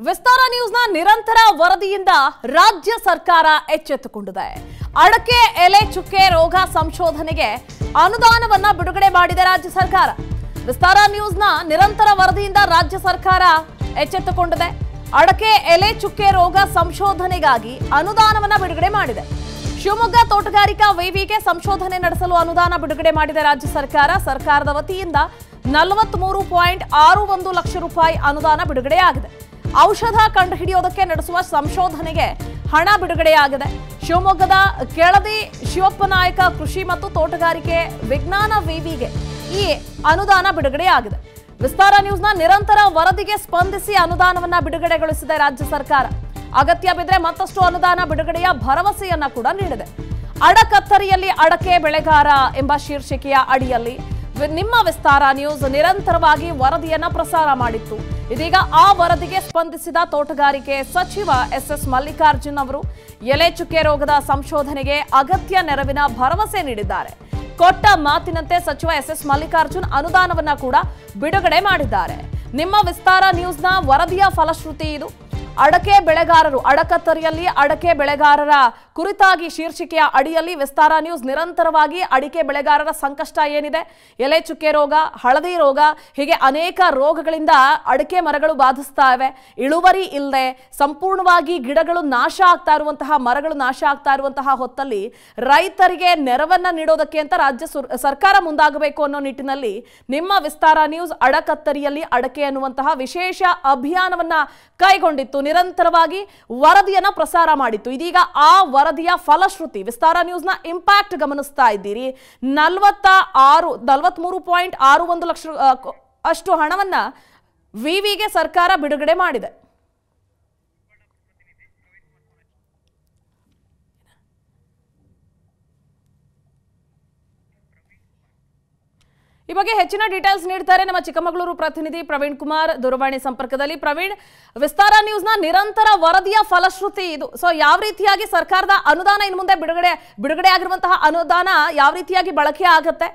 ವಿಸ್ತಾರ ನ್ಯೂಸ್ನ ನಿರಂತರ ವರದಿಯಿಂದ ರಾಜ್ಯ ಸರ್ಕಾರ ಎಚ್ಚೆತ್ತುಕೊಂಡಿದೆ. ಅಡಕೆ, ಎಲೆ, ಚುಕ್ಕೆ, ರೋಗ ಸಂಶೋಧನೆಗೆ ಅನುದಾನವನ್ನ ಬಿಡುಗಡೆ ಮಾಡಿದೆ ರಾಜ್ಯ ಸರ್ಕಾರ. ವಿಸ್ತಾರ ನ್ಯೂಸ್ನ ನಿರಂತರ ವರದಿಯಿಂದ ರಾಜ್ಯ ಸರ್ಕಾರ ಎಚ್ಚೆತ್ತುಕೊಂಡಿದೆ. ಅಡಕೆ, ಎಲೆ, ಚುಕ್ಕೆ, ರೋಗ ಸಂಶೋಧನೆಗಾಗಿ ಅನುದಾನವನ್ನ ಬಿಡುಗಡೆ ಮಾಡಿದೆ. ಶಿವಮೊಗ್ಗ ತೋಟಗಾರಿಕಾ ವೈವಿಗೆ ಸಂಶೋಧನೆ ನಡೆಸಲು ಅನುದಾನ ಬಿಡುಗಡೆ ಮಾಡಿದ ರಾಜ್ಯ ಸರ್ಕಾರ. ಸರ್ಕಾರದ ವತಿಯಿಂದ ನಲವತ್ಮೂರು ಪಾಯಿಂಟ್ ಆರು ಒಂದು ಲಕ್ಷ ರೂಪಾಯಿ ಅನುದಾನ ಬಿಡುಗಡೆಯಾಗಿದೆ. ಔಷಧ ಕಂಡುಹಿಡಿಯೋದಕ್ಕೆ ನಡೆಸುವ ಸಂಶೋಧನೆಗೆ ಹಣ ಬಿಡುಗಡೆಯಾಗಿದೆ. ಶಿವಮೊಗ್ಗದ ಕೆಳದಿ ಶಿವಪ್ಪ ನಾಯಕ ಕೃಷಿ ಮತ್ತು ತೋಟಗಾರಿಕೆ ವಿಜ್ಞಾನ ವಿವಿಗೆ ಈ ಅನುದಾನ ಬಿಡುಗಡೆಯಾಗಿದೆ. ವಿಸ್ತಾರ ನ್ಯೂಸ್ನ ನಿರಂತರ ವರದಿಗೆ ಸ್ಪಂದಿಸಿ ಅನುದಾನವನ್ನ ಬಿಡುಗಡೆಗೊಳಿಸಿದೆ ರಾಜ್ಯ ಸರ್ಕಾರ. ಅಗತ್ಯ ಬಿದ್ದರೆ ಮತ್ತಷ್ಟು ಅನುದಾನ ಬಿಡುಗಡೆಯ ಭರವಸೆಯನ್ನ ಕೂಡ ನೀಡಿದೆ. ಅಡಕತ್ತರಿಯಲ್ಲಿ ಅಡಕೆ ಬೆಳೆಗಾರ ಎಂಬ ಶೀರ್ಷಿಕೆಯ ಅಡಿಯಲ್ಲಿ ನಿಮ್ಮ ವಿಸ್ತಾರ ನ್ಯೂಸ್ ನಿರಂತರವಾಗಿ ವರದಿಯನ್ನ ಪ್ರಸಾರ ಮಾಡಿತ್ತು. ಇದೀಗ ಆ ವರದಿಗೆ ಸ್ಪಂದಿಸಿದ ತೋಟಗಾರಿಕೆ ಸಚಿವ ಎಸ್ ಎಸ್ ಮಲ್ಲಿಕಾರ್ಜುನ್ ಅವರು ಎಲೆ ಚುಕ್ಕೆ ರೋಗದ ಸಂಶೋಧನೆಗೆ ಅಗತ್ಯ ನೆರವಿನ ಭರವಸೆ ನೀಡಿದ್ದಾರೆ. ಕೊಟ್ಟ ಮಾತಿನಂತೆ ಸಚಿವ ಎಸ್ ಎಸ್ ಮಲ್ಲಿಕಾರ್ಜುನ್ ಅನುದಾನವನ್ನ ಕೂಡ ಬಿಡುಗಡೆ ಮಾಡಿದ್ದಾರೆ. ನಿಮ್ಮ ವಿಸ್ತಾರ ನ್ಯೂಸ್ನ ವರದಿಯ ಫಲಶ್ರುತಿ ಇದು. ಅಡಕೆ ಬೆಳೆಗಾರರು, ಅಡಕತ್ತರಿಯಲ್ಲಿ ಅಡಕೆ ಬೆಳೆಗಾರರ ಕುರಿತಾಗಿ ಶೀರ್ಷಿಕೆಯ ಅಡಿಯಲ್ಲಿ ವಿಸ್ತಾರ ನ್ಯೂಸ್ ನಿರಂತರವಾಗಿ ಅಡಿಕೆ ಬೆಳೆಗಾರರ ಸಂಕಷ್ಟ ಏನಿದೆ? ಎಲೆ ಚುಕ್ಕೆ ರೋಗ, ಹಳದಿ ರೋಗ, ಹೀಗೆ ಅನೇಕ ರೋಗಗಳಿಂದ ಅಡಿಕೆ ಮರಗಳು ಬಾಧಿಸ್ತಾ ಇವೆ ಇಳುವರಿ ಇಲ್ಲದೆ ಸಂಪೂರ್ಣವಾಗಿ ಗಿಡಗಳು ನಾಶ ಆಗ್ತಾ ಇರುವಂತಹ, ಮರಗಳು ನಾಶ ಆಗ್ತಾ ಇರುವಂತಹ ಹೊತ್ತಲ್ಲಿ ರೈತರಿಗೆ ನೆರವನ್ನ ನೀಡೋದಕ್ಕೆ ಅಂತ ರಾಜ್ಯ ಸುರ್- ಸರ್ಕಾರ ಮುಂದಾಗಬೇಕು ಅನ್ನೋ ನಿಟ್ಟಿನಲ್ಲಿ ನಿಮ್ಮ ವಿಸ್ತಾರ ನ್ಯೂಸ್ ಅಡಕತ್ತರಿಯಲ್ಲಿ ಅಡಕೆ ಅನ್ನುವಂತಹ ವಿಶೇಷ ಅಭಿಯಾನವನ್ನ ಕೈಗೊಂಡಿತ್ತು. ನಿರಂತರವಾಗಿ ವರದಿಯನ್ನ ಪ್ರಸಾರ ಮಾಡಿತ್ತು. ಇದೀಗ ಆ ವರದಿಯ ಫಲಶ್ರುತಿ ವಿಸ್ತಾರ ನ್ಯೂಸ್ನ ಇಂಪ್ಯಾಕ್ಟ್ ಗಮನಿಸ್ತಾ ಇದ್ದೀರಿ. ನಲವತ್ತ ಆರು ನಲವತ್ಮೂರು ಪಾಯಿಂಟ್ ಆರು ಒಂದು ಲಕ್ಷ ಅಷ್ಟು ಹಣವನ್ನ ವಿವಿಗೆ ಸರ್ಕಾರ ಬಿಡುಗಡೆ ಮಾಡಿದೆ. ಈ ಬಗ್ಗೆ ಹೆಚ್ಚಿನ ಡೀಟೇಲ್ಸ್ ನೀಡ್ತಾರೆ ನಮ್ಮ ಚಿಕ್ಕಮಗಳೂರು ಪ್ರತಿನಿಧಿ ಪ್ರವೀಣ್ ಕುಮಾರ್. ದೂರವಾಣಿ ಸಂಪರ್ಕದಲ್ಲಿ ಪ್ರವೀಣ್, ವಿಸ್ತಾರ ನ್ಯೂಸ್ನ ನಿರಂತರ ವರದಿಯ ಫಲಶ್ರುತಿ ಇದು. ಸೊ ಯಾವ ರೀತಿಯಾಗಿ ಸರ್ಕಾರದ ಅನುದಾನ ಇನ್ನು ಮುಂದೆ ಬಿಡುಗಡೆ ಬಿಡುಗಡೆ ಆಗಿರುವಂತಹ ಅನುದಾನ ಯಾವ ರೀತಿಯಾಗಿ ಬಳಕೆ ಆಗತ್ತೆ?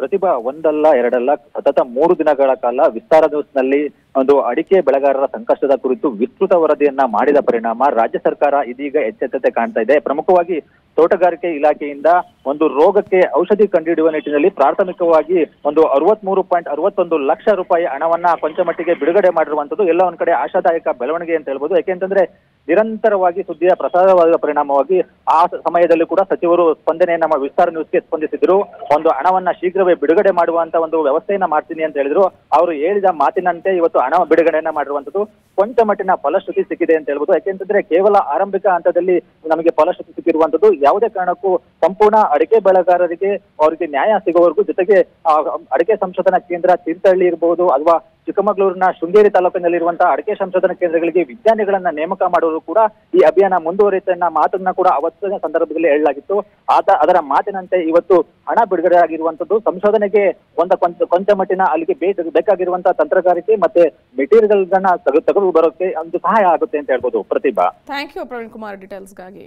ಪ್ರತಿಭಾ, ಒಂದಲ್ಲ, ಎರಡಲ್ಲ, ಸತತ ಮೂರು ದಿನಗಳ ಕಾಲ ವಿಸ್ತಾರ ನ್ಯೂಸ್ನಲ್ಲಿ ಒಂದು ಅಡಿಕೆ ಬೆಳೆಗಾರರ ಸಂಕಷ್ಟದ ಕುರಿತು ವಿಸ್ತೃತ ವರದಿಯನ್ನ ಮಾಡಿದ ಪರಿಣಾಮ ರಾಜ್ಯ ಸರ್ಕಾರ ಇದೀಗ ಎಚ್ಚೆತ್ತತೆ ಕಾಣ್ತಾ ಇದೆ. ಪ್ರಮುಖವಾಗಿ ತೋಟಗಾರಿಕೆ ಇಲಾಖೆಯಿಂದ ಒಂದು ರೋಗಕ್ಕೆ ಔಷಧಿ ಕಂಡುಹಿಡಿಯುವ ನಿಟ್ಟಿನಲ್ಲಿ ಪ್ರಾಥಮಿಕವಾಗಿ ಒಂದು ಅರವತ್ಮೂರು ಪಾಯಿಂಟ್ ಅರವತ್ತೊಂದು ಲಕ್ಷ ರೂಪಾಯಿ ಹಣವನ್ನ ಕೊಂಚ ಮಟ್ಟಿಗೆ ಬಿಡುಗಡೆ ಮಾಡಿರುವಂತದ್ದು ಎಲ್ಲ ಒಂದ್ ಕಡೆ ಆಶಾದಾಯಕ ಬೆಳವಣಿಗೆ ಅಂತ ಹೇಳ್ಬೋದು. ಯಾಕೆಂತಂದ್ರೆ ನಿರಂತರವಾಗಿ ಸುದ್ದಿಯ ಪ್ರಸಾರವಾದ ಪರಿಣಾಮವಾಗಿ ಆ ಸಮಯದಲ್ಲಿ ಕೂಡ ಸಚಿವರು ಸ್ಪಂದನೆ ನಮ್ಮ ವಿಸ್ತಾರ ನ್ಯೂಸ್ಗೆ ಸ್ಪಂದಿಸಿದ್ರು. ಒಂದು ಹಣವನ್ನ ಶೀಘ್ರವೇ ಬಿಡುಗಡೆ ಮಾಡುವಂತ ಒಂದು ವ್ಯವಸ್ಥೆಯನ್ನ ಮಾಡ್ತೀನಿ ಅಂತ ಹೇಳಿದ್ರು. ಅವರು ಹೇಳಿದ ಮಾತಿನಂತೆ ಇವತ್ತು ಹಣ ಬಿಡುಗಡೆಯನ್ನ ಮಾಡಿರುವಂತದ್ದು ಕೊಂಚ ಮಟ್ಟಿನ ಫಲಶ್ರುತಿ ಸಿಕ್ಕಿದೆ ಅಂತ ಹೇಳ್ಬೋದು. ಯಾಕೆಂತಂದ್ರೆ ಕೇವಲ ಆರಂಭಿಕ ಹಂತದಲ್ಲಿ ನಮಗೆ ಫಲಶ್ರುತಿ ಸಿಕ್ಕಿರುವಂತದ್ದು ಯಾವುದೇ ಕಾರಣಕ್ಕೂ ಸಂಪೂರ್ಣ ಅಡಿಕೆ ಬೆಳೆಗಾರರಿಗೆ ಅವರಿಗೆ ನ್ಯಾಯ ಸಿಗುವವರೆಗೂ ಜೊತೆಗೆ ಅಡಿಕೆ ಸಂಶೋಧನಾ ಕೇಂದ್ರ ತೀರ್ಥಹಳ್ಳಿ ಇರಬಹುದು ಅಥವಾ ಚಿಕ್ಕಮಗಳೂರಿನ ಶೃಂಗೇರಿ ತಾಲೂಕಿನಲ್ಲಿರುವಂತಹ ಅಡಕೆ ಸಂಶೋಧನಾ ಕೇಂದ್ರಗಳಿಗೆ ವಿಜ್ಞಾನಿಗಳನ್ನ ನೇಮಕ ಮಾಡುವುದು ಕೂಡ ಈ ಅಭಿಯಾನ ಮುಂದುವರಿಯುತ್ತೆ ಅನ್ನೋ ಮಾತನ್ನ ಕೂಡ ಅವತ್ತಿನ ಸಂದರ್ಭದಲ್ಲಿ ಹೇಳಲಾಗಿತ್ತು. ಆತ ಅದರ ಮಾತಿನಂತೆ ಇವತ್ತು ಹಣ ಬಿಡುಗಡೆ ಆಗಿರುವಂತದ್ದು ಸಂಶೋಧನೆಗೆ ಒಂದ ಕೊಂಚ ಮಟ್ಟಿನ ಅಲ್ಲಿಗೆ ಬೇಕ ಬೇಕಾಗಿರುವಂತಹ ತಂತ್ರಗಾರಿಕೆ ಮತ್ತೆ ಮೆಟೀರಿಯಲ್ಗಳನ್ನ ತೆಗೆದು ಬರೋಕೆ ಒಂದು ಸಹಾಯ ಆಗುತ್ತೆ ಅಂತ ಹೇಳ್ಬೋದು. ಪ್ರತಿಭಾ. Thank you Praveen Kumar ಡೀಟೇಲ್ಸ್ಗಾಗಿ